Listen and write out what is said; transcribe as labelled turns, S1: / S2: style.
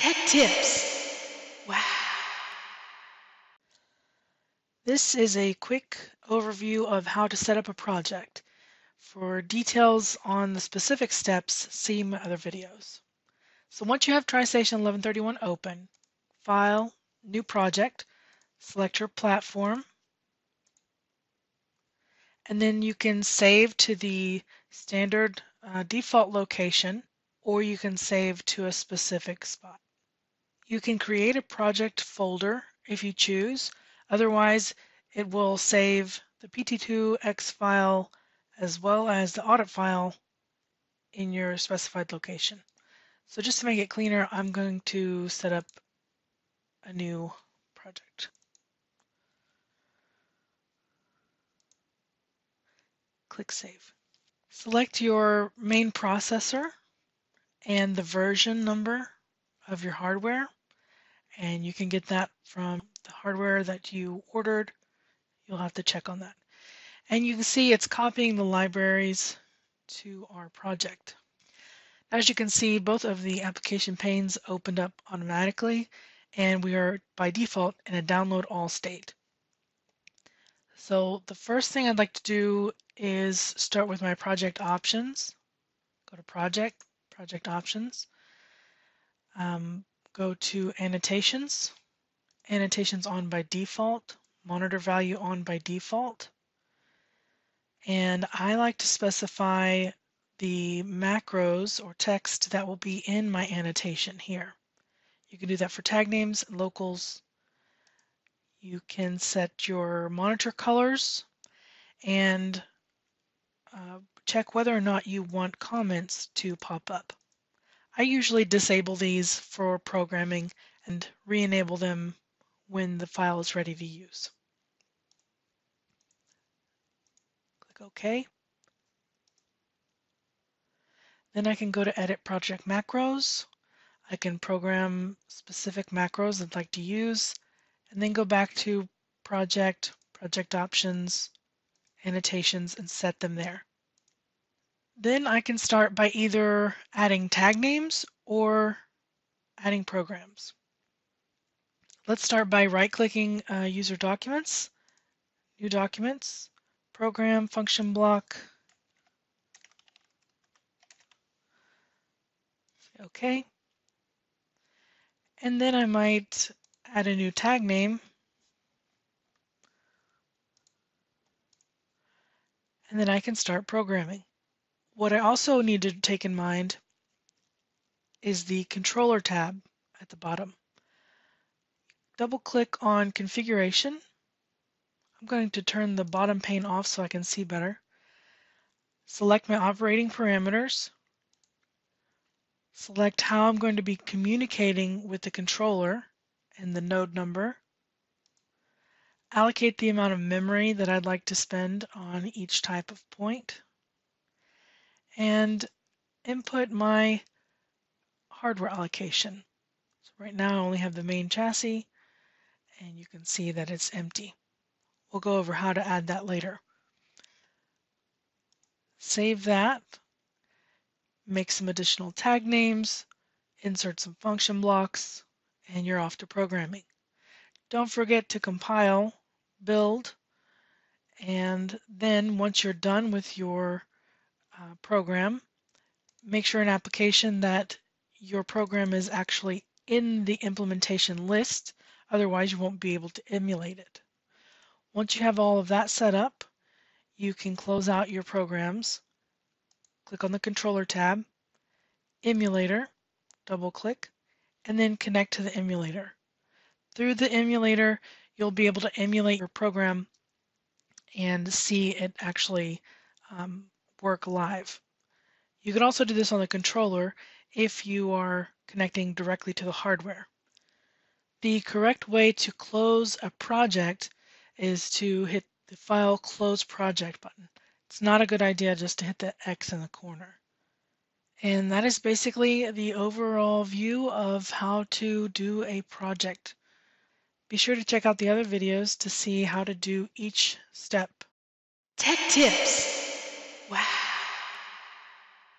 S1: Tech tips. Wow. This is a quick overview of how to set up a project. For details on the specific steps, see my other videos. So once you have TriStation 1131 open, File, New Project, select your platform, and then you can save to the standard uh, default location or you can save to a specific spot. You can create a project folder if you choose. Otherwise, it will save the PT2X file as well as the audit file in your specified location. So just to make it cleaner, I'm going to set up a new project. Click Save. Select your main processor and the version number of your hardware and you can get that from the hardware that you ordered. You'll have to check on that. And you can see it's copying the libraries to our project. As you can see, both of the application panes opened up automatically and we are by default in a download all state. So the first thing I'd like to do is start with my project options. Go to project, project options. Um, go to annotations. Annotations on by default. Monitor value on by default. And I like to specify the macros or text that will be in my annotation here. You can do that for tag names, locals. You can set your monitor colors and uh, check whether or not you want comments to pop up. I usually disable these for programming and re-enable them when the file is ready to use. Click OK. Then I can go to Edit Project Macros. I can program specific macros I'd like to use, and then go back to Project, Project Options, Annotations, and set them there. Then I can start by either adding tag names or adding programs. Let's start by right-clicking uh, User Documents, New Documents, Program, Function Block. Okay. And then I might add a new tag name. And then I can start programming. What I also need to take in mind is the controller tab at the bottom. Double click on configuration. I'm going to turn the bottom pane off so I can see better. Select my operating parameters. Select how I'm going to be communicating with the controller and the node number. Allocate the amount of memory that I'd like to spend on each type of point and input my hardware allocation. So right now I only have the main chassis and you can see that it's empty. We'll go over how to add that later. Save that, make some additional tag names, insert some function blocks, and you're off to programming. Don't forget to compile, build, and then once you're done with your uh, program, make sure an application that your program is actually in the implementation list, otherwise you won't be able to emulate it. Once you have all of that set up, you can close out your programs, click on the controller tab, emulator, double click, and then connect to the emulator. Through the emulator, you'll be able to emulate your program and see it actually um, work live. You can also do this on the controller if you are connecting directly to the hardware. The correct way to close a project is to hit the File Close Project button. It's not a good idea just to hit the X in the corner. And that is basically the overall view of how to do a project. Be sure to check out the other videos to see how to do each step.
S2: Tech Tips